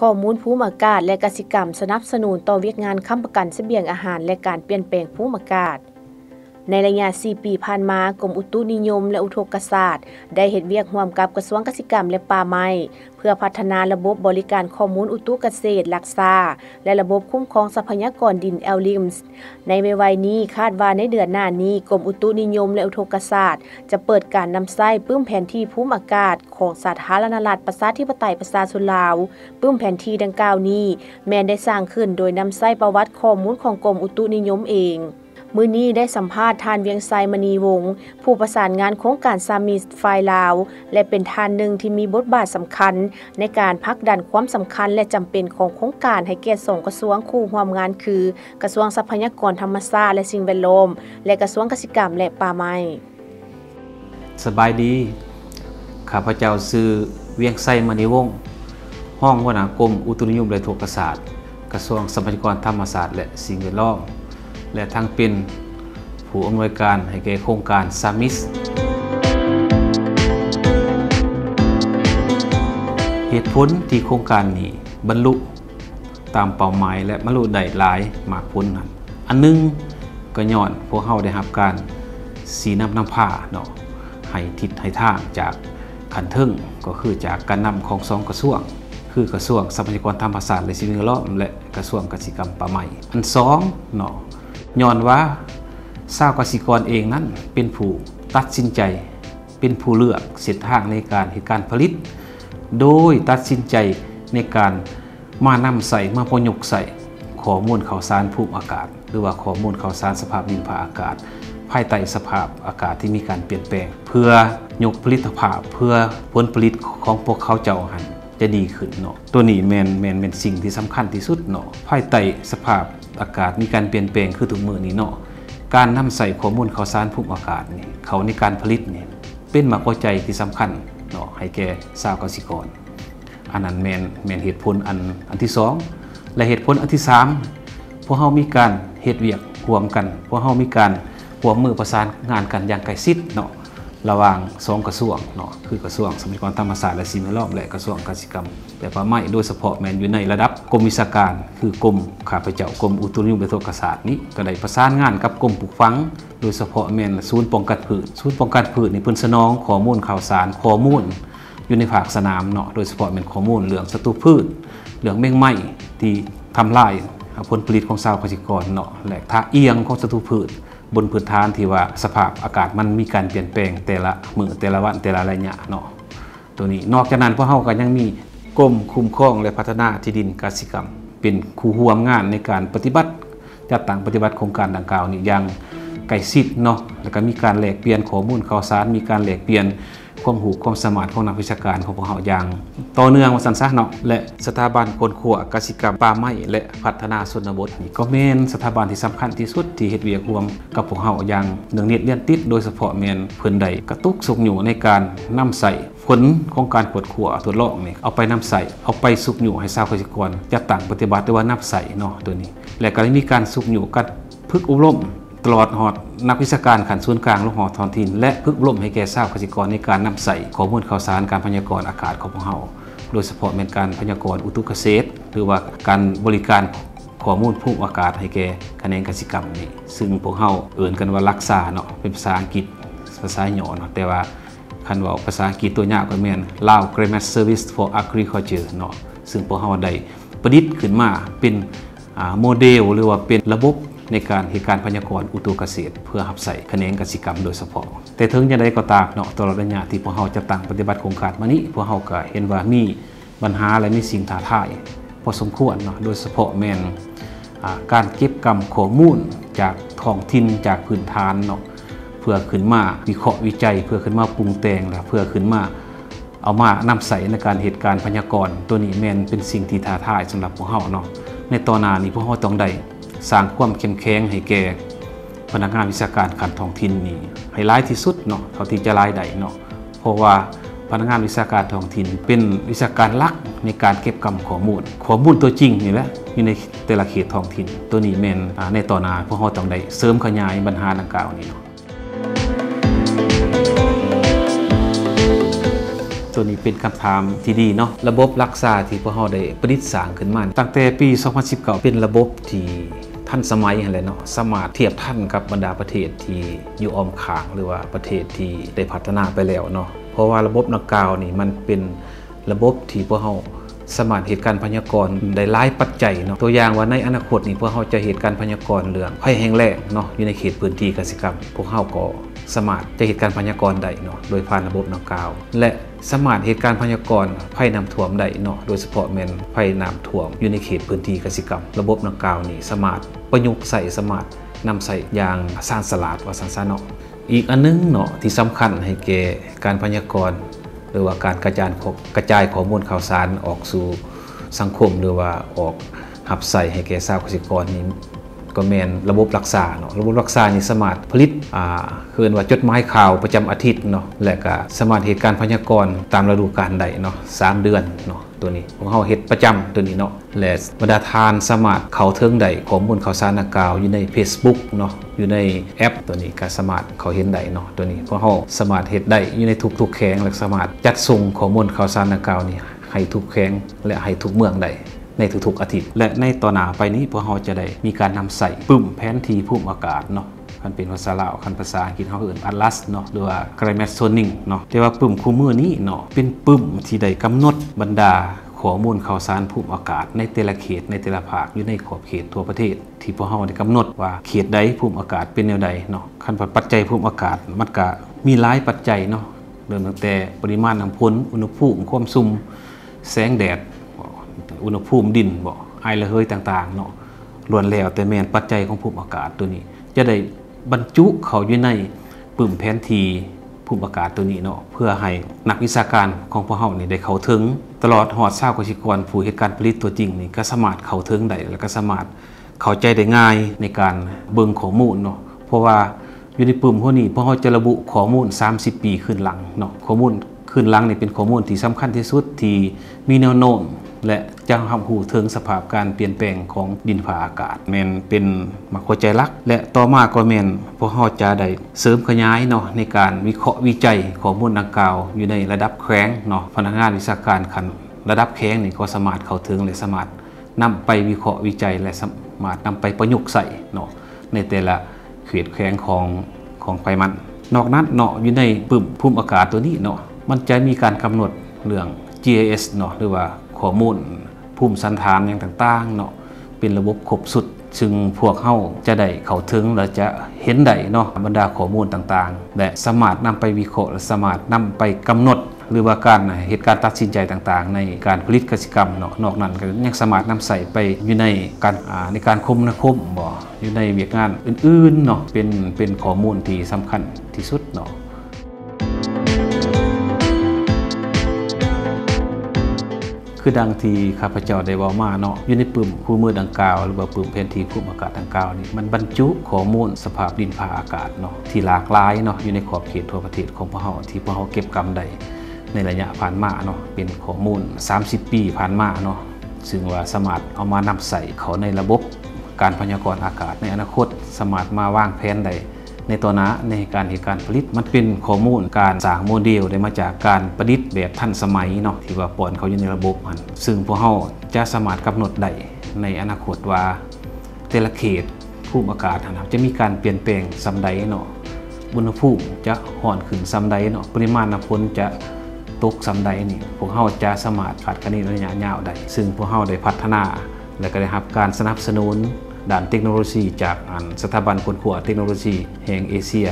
ຂໍ້ມູນພູມອາກາດ ແລະ ກະສິກຳ ສະໜັບສະໜູນຕໍ່ວຽກງານຄ້ຳປະກັນສະບຽງອາຫານ ແລະ ການປ່ຽນແປງພູມອາກາດ ໃນໄລຍະ 4 ປີຜ່ານມາ ກົມອຸຕຸນິຍົມ ແລະ ອຸທົກກະສາດ ໄດ້ເຮັດວຽກຮ່ວມກັບກະຊວງກະສິກຳ ແລະ ປ່າໄມ້ ເພື່ອພັດທະນາລະບົບບໍລິການຂໍ້ມູນອຸຕຸກະເສດ LaCSA ແລະ ລະບົບຄຸ້ມຄອງຊັບພະຍາກອນດິນ LRIMS ໃນໄວໆນີ້ ຄາດວ່າໃນເດືອນໜ້ານີ້ ກົມອຸຕຸນິຍົມ ແລະ ອຸທົກກະສາດ ຈະເປີດການນຳໃຊ້ປຶ້ມແຜນທີ່ພູມອາກາດ ຂອງສາທາລະນະລັດ ປະຊາທິປະໄຕ ປະຊາຊົນລາວปึ้มแผนที่ดังกล่าวนี้ แม้นได้สร้างขึ้นโดยนำใช้ประวัติข้อมูลของกรมอุตุนิยมเอง มื้อนี้ได้สัมภาษณ์ทานเวียงไซมณีวงศ์ผู้ประสานงานโครงการซามิสไฟลาว และเป็นทานหนึ่งที่มีบทบาทสำคัญ ในการพักดันความสำคัญและจำเป็นของโครงการให้แก่ส่งกระทรวงคู่ร่วมงานคือ กระทรวงทรัพยากรธรรมชาติและสิ่งแวดล้อมและกระทรวงเกษตรกรรมและป่าไม้สบายดีข้าพเจ้าชื่อเวียงไซมณีวงศ์ห้องวหน้ากรมอุตุนิยมและโทกศาสตร์ กระทรวงทรัพยากรธรรมชาสติและสิ่งแวดล้อม และทั้งเป็นผู้อำนวยการให้แก่โครงการซามิสเหตุผลที่โครงการนี้บรรลุตามเป้าหมายและบรรลุได้หลายมากผลนั้นอันนึงก็ย้อนพวกเฮาได้รับการสีน้ำน้ำผ้าเนาะให้ทิศให้ทางจากขันทึงก็คือจากการนำของสองกระทรวง คือกระทรวงทรัพยากรธรรมชาติและสิ่งแวดล้อมและกระทรวงกษตรกรรมป่าไม้อัน2เนาะ ย้อนว่าชาวกสิกรเองนั้นเป็นผู้ตัดสินใจ เป็นผู้เลือกเส้นทางในการเหตุการผลิต โดยตัดสินใจในการมานำใส่มาพยกใส่ข้อมูลข่าวสารภูมิอากาศ หรือว่าข้อมูลข่าวสารสภาพดินฟ้าอากาศ ภายใต้สภาพอากาศที่มีการเปลี่ยนแปลง เพื่อยกผลิตภาพเพื่อผลผลิตของพวกเขาเจ้าหันจะดีขึ้นเนาะตัวนี้แมนแมนเป็นสิ่งที่สำคัญที่สุดเนาะภายใต้สภาพ อากาศมีการเปลี่ยนแปลงคือทุกมื้อนี้เนาะการนำใส่ข้อมูลข่าวสารภูมิอากาศนี่เขาในการผลิตนี่เป็นมาหัวใจที่สำคัญเนาะให้แก่ชาวเกษตรกรอันนั้นแมนแมนเหตุผลอันอันที่ 2 และเหตุผลอันที่ 3 พวกเฮามีการเฮ็ดเวียกรวมกัน พวกเฮามีการรวมมือประสานงานกันอย่างใกล้ชิดเนาะ ระหว่าง2กระทรวงเนาะคือกระทรวงทรัพยากรธรรมชาสติและสิ่งแวดล้อมและกระทรวงกษตรกรรมและป่าไม้โดยเฉพาะแมนอยู่ในระดับกรมวิชาการ คือกรมข้าพเจ้ากรมอุตุนิยมและโทรศาสตร์นี้ก็ได้ประสานงานกับกรมปลูกฝัง โดยเฉพาะแมนศูนย์ป้องกันพืชศูนย์ป้องกันพืชนี่พิ่นสนองข้อมูลข่าวสารข้อมูล อยู่ในภาคสนามเนาะโดยเฉพาะแมนข้อมูลเรื่องศัตรูพืชเรื่องแมงไม้ที่ทำลายผลผลิตของชาวเกษตรกรเนาะและท่าเอียงของศัตรูพืช บนพื้นฐานที่ว่าสภาพอากาศมันมีการเปลี่ยนแปลงแต่ละมือแต่ละวันแต่ละระยะเนาะตัวนี้นอกจากนั้นพวกเขาก็ยังมีกรมคุ้มครองและพัฒนาที่ดินกสิกรรม เป็นคู่ห่วมงานในการปฏิบัติจัดตั้งปฏิบัติโครงการดังกล่าวนี้ยังใกล้ชิดเนาะแล้วก็มีการแลกเปลี่ยนข้อมูลข่าวสารมีการแลกเปลี่ยน ความหูความสมารถของนักวิชาการของพวกเฮาอย่างต่อเนื่องว่าซั่นซะเนาะและสถาบันคนขัวกสิกรรมป่าไม้และพัฒนาชนบทนี่ก็แม่นสถาบันที่สำคัญที่สุดที่เฮ็ดเวียกรวมกับพวกเฮาอย่างเนื่องนิดเรียนติดโดยเฉพาะแม่นเพิ่นได้กระตุกสุกอยู่ในการนำใส่ผลของการปวดขัวทดลองนี่เอาไปนำใส่เอาไปสุกอยู่ให้ชาวเกษตรกรจัดตั้งปฏิบัติด้วยว่านับใส่เนาะตัวนี้ และก็มีการสุกอยู่กัดพึกอบรม ลอดหอดนักวิชาการขันศูนย์กลางโลกหอทอนทิน และพึกล่มให้แก่ชาวเกษตรกรในการนำใส่ข้อมูลข่าวสารการพยากรณ์อากาศของพวกเฮาโดยเฉพาะเป็นการพยากรณ์อุตุเกษตร หรือว่าการบริการข้อมูลภูมิอากาศให้แก่คะแนนกสิกรรมนี้ซึ่งพวกเฮาเอิ้นกันว่ารักษาเนาะเป็นภาษาอังกฤษภาษาหย่อเนาะแต่ว่าคันว่าภาษาอังกฤษตัวยากก็แม่น Lao Grammar Service for Agriculture เนาะซึ่งพวกเฮาได้ประดิษฐ์ขึ้นมาเป็นโมเดลหรือว่าเป็นระบบ ในการเหตุการณ์พยากรณ์อุตุเกษตร เพื่อรับใส่คะแนนกสิกรรมโดยเฉพาะ แต่ถึงจะได้ก็ตามเนาะตลอดระยะที่พวกเฮาจะตั้งปฏิบัติโครงการมานี้พวกเฮาก็เห็นว่ามีปัญหาและมีสิ่งท้าทายพอสมควรเนาะโดยเฉพาะแมนการเก็บกรรมข้อมูลจากท้องถิ่นจากพื้นฐานเนาะเพื่อขึ้นมาวิเคราะห์วิจัย เพื่อขึ้นมาปรุงแต่งและเพื่อขึ้นมาเอามานำใส่ในการเหตุการณ์พยากรณ์ตัวนี้แมนเป็นสิ่งที่ท้าทายสำหรับพวกเฮาเนาะในตอนหน้านี้พวกเฮาต้องได้ สร้างความเข้มแข็งให้แก่พนักงานวิชาการขันท้องถิ่นนี้ให้หลายที่สุดเนาะเท่าที่จะหลายได้เนาะเพราะว่าพนักงานวิชาการท้องถิ่น เป็นวิชาการลักในการเก็บกรรมข้อมูลข้อมูลตัวจริงนี่แหละอยู่ในแต่ละเขตท้องถิ่น ตัวนี้แม่นในต่อหน้าพวกเฮาต้องได้เสริมขยายปัญหาดังกล่าวนี้เนาะตัวนี้เป็นคำถามที่ดีเนาะระบบรักษาที่พวกเราได้ประดิษฐ์สร้างขึ้นมาตั้งแต่ปี 2019 เป็นระบบที่ ท่านสมัยอะไรเนาะสามารถเทียบท่านกับบรรดาประเทศที่อยู่อ้อมขางหรือว่าประเทศที่ได้พัฒนาไปแล้วเนาะเพราะว่าระบบนักกาวนี่มันเป็นระบบที่พวกเขา สมารถเหตุการณ์พยากรณ์ได้หลายปัจจัยเนาะตัวอย่างว่าในอนาคตนี่พวกเราจะเหตุการณ์พยากรณ์เรื่องภัยแห้งแล้งเนาะอยู่ในเขตพื้นที่เกษตรกรรม พวกเราก็สมารถจะเหตุการณ์พยากรณ์ได้เนาะโดยผ่านระบบนักกล่าว และสมารถเหตุการณ์พยากรณ์ภัยน้ำท่วมได้เนาะโดยเฉพาะแมนภัยน้ำท่วมอยู่ในเขตพื้นที่เกษตรกรรม ระบบนักกล่าวนี่สมารถประยุกต์ใส่สมารถนำใส่อย่างสร้างสลาดว่าสันซะเนาะอีกอันนึงเนาะที่สำคัญให้แก่การพยากรณ์ หรือว่าการกระจายกระจายข้อมูลข่าวสารออกสู่สังคมหรือว่าออกหับใส่ให้แก่ชาวเกษตรกรนี้ ก็แมนระบบรักษาเนาะระบบรักษานี่สามารถผลิตอ่าคือว่าจดหมายข่าวประจำอาทิตย์เนาะและก็สามารถเหตุการณ์พยากรณ์ตามฤดูกาลได้เนาะสามเดือนเนาะตัวนี้ของเฮาเฮ็ดประจำตัวนี้เนาะและบรรดาทานสามารถเข้าถึงได้ข้อมูลข่าวสารดังกล่าวอยู่ใน Facebook เนาะอยู่ในแอปตัวนี้ก็สามารถเขาเห็นได้เนาะตัวนี้เพราะเฮาสามารถเฮ็ดได้อยู่ในทุกๆแข้งและสามารถจัดส่งข้อมูลข่าวสารดังกล่าวนี่ให้ทุกแข้งและให้ทุกเมืองได้ ในทุกๆอาทิตย์ และในต่อหน้าไปนี้พวกเราจะได้มีการนำใส่ปึ้มแผนที่ภูมิอากาศเนาะคันเป็นภาษาลาวคันภาษาอังกฤษเขาเอื่น atlas เนาะหรือว่า climate zoning เนาะแต่ว่าปึ้มคู่มือนี้เนาะเป็นปึ้มที่ได้กำหนดบรรดาข้อมูลข่าวสารภูมิอากาศ ในแต่ละเขตในแต่ละภาคอยู่ในขอบเขตทั่วประเทศ ที่พวกเราได้กำหนดว่าเขตใดภูมิอากาศเป็นแนวใดเนาะคันปัจจัยภูมิอากาศมันก็มีหลายปัจจัยเนาะเริ่มตั้งแต่ปริมาณน้ำฝนอุณหภูมิความสุ่มแสงแดด อุณหภูมิดินบ่ไอระเหยต่างๆเนาะล้วนแล้วแต่แมนปัจจัยของภูมิอากาศตัวนี้ จะได้บรรจุเขาอยู่ในปึ่มแผนทีภูมิอากาศตัวนี้เนาะเพื่อให้นักวิชาการของพวกเฮานี่ได้เข้าถึง ตลอดหอดชาวเกษตรกรผู้เหตุการณ์ผลิตตัวจริงนี่ก็สามารถเข้าถึงได้แล้วก็สามารถเข้าใจได้ง่ายในการเบิ่งข้อมูลเนาะเพราะว่าอยู่ในปึ่มพวกนี้พวกเฮาจะระบุข้อมูล 30 ปีขึ้นหลังเนาะข้อมูลขึ้นหลังนี่เป็นข้อมูลที่สำคัญที่สุดที่มีแนวโน้ม และจะทำหูถึงสภาพการเปลี่ยนแปลงของดินฟ้าอากาศแมนเป็นมักหัวใจรัก และต่อมาก็แมนพวกเราจะได้เสริมขยายเนาะในการวิเคราะห์วิจัยข้อมูลดังกล่าว อยู่ในระดับแข้งเนาะพนักงานวิชาการขันระดับแข้งนี่ก็สามารถเข้าถึงและสามารถนำไปวิเคราะห์วิจัย และสามารถนำไปประยุกต์ใส่เนาะในแต่ละเขตแข้งของของไฟมัน นอกนั้นเนาะอยู่ในปึ่มภูมิอากาศตัวนี้เนาะมันจะมีการกำหนดเรื่อง GIS เนาะหรือว่า ข้อมูลภูมิสันฐานอย่างต่างๆเนาะเป็นระบบครบสุด ซึ่งพวกเฮาจะได้เข้าถึงและจะเห็นได้เนาะบรรดาข้อมูลต่างๆ และสามารถนำไปวิเคราะห์และสามารถนำไปกำหนด หรือว่าการเหตุการณ์ตัดสินใจต่างๆ ในการผลิตกสิกรรมเนาะนอกนั้นก็ยังสามารถนำใส่ไปอยู่ในการในการคมนาคมบ่อยู่ในเวียกงานอื่นๆเนาะเป็นเป็นข้อมูลที่สำคัญที่สุดเนาะ คือดังที่ข้าพเจ้าได้เว้ามาเนาะอยู่ในปึ่มคู่มือดังกล่าว หรือว่าปึ่มแผนที่ภูมิอากาศดังกล่าวนี่มันบรรจุข้อมูลสภาพดินฟ้าอากาศเนาะที่หลากหลายเนาะอยู่ในขอบเขตทั่วประเทศของพวกเฮาที่พวกเฮาเก็บกำได้ในระยะผ่านมาเนาะเป็นข้อมูล 30 ปีผ่านมาเนาะซึ่งว่าสามารถเอามานำใส่เขาในระบบการพยากรณ์อากาศในอนาคตสามารถมาวางแผนได้ ในตัวนะในการเหตุการณ์ผลิตมันเป็นข้อมูลการสร้างโมเดลได้มาจากการประดิษฐ์แบบทันสมัยเนาะที่ว่าปอนเขาอยู่ในระบบมันซึ่งพวกเฮาจะสามารถกำหนดได้ในอนาคตว่าแต่ละเขตภูมิอากาศนะครับจะมีการเปลี่ยนแปลงซำใดเนาะอุณหภูมิจะห่อนขึ้นซำใดเนาะปริมาณน้ำฝนจะตกซำใดนี่พวกเฮาจะสามารถคาดคะเนระยะยาวได้ซึ่งพวกเฮาได้พัฒนา และก็ได้รับการสนับสนุน ด้านเทคโนโลยีจากอันสถาบันคนขวเทคโนโลยีแห่งเอเชีย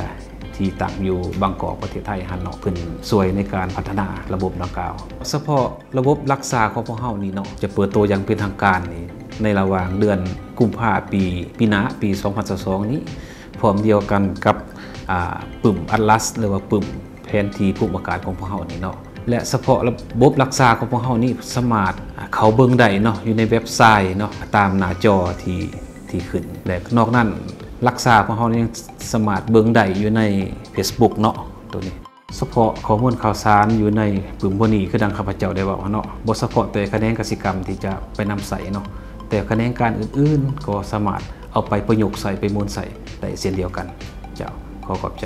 ที่ตั้งอยู่บางกอกประเทศไทยหันเนาะเพิ่นสวยในการพัฒนาระบบดังกล่าวเฉพาะระบบรักษาของพวกเฮานี่เนาะจะเปิดตัวอย่างเป็นทางการนี่ในระหว่างเดือนกุมภาปีปีหน้าปี 2022นี้พร้อมเดียวกันกับปึ่มอัตลัสหรือว่าปึ่มแผนที่ภูมิอากาศของพวกเฮานี่เนาะและเฉพาะระบบรักษาของพวกเฮานี่สามารถเขาเบิ่งได้เนาะอยู่ในเว็บไซต์เนาะตามหน้าจอที่ ที่ขึ้น และนอกนั้นรักษาของเขานี่ยังสามารถเบิ่งได้อยู่ใน Facebook เนาะตัวนี้เฉพาะข้อมูลข่าวสารอยู่ในปุ่มบนี้คือดังข้าพเจ้าได้บอกเนาะบทเฉพาะแต่คะแนนกสิกรรมที่จะไปนำใส่เนาะแต่คะแนนการอื่นๆ ก็สามารถเอาไปประยุกต์ใส่ไปมูลใส่ได้เช่นเดียวกัน เจ้าขอขอบใจ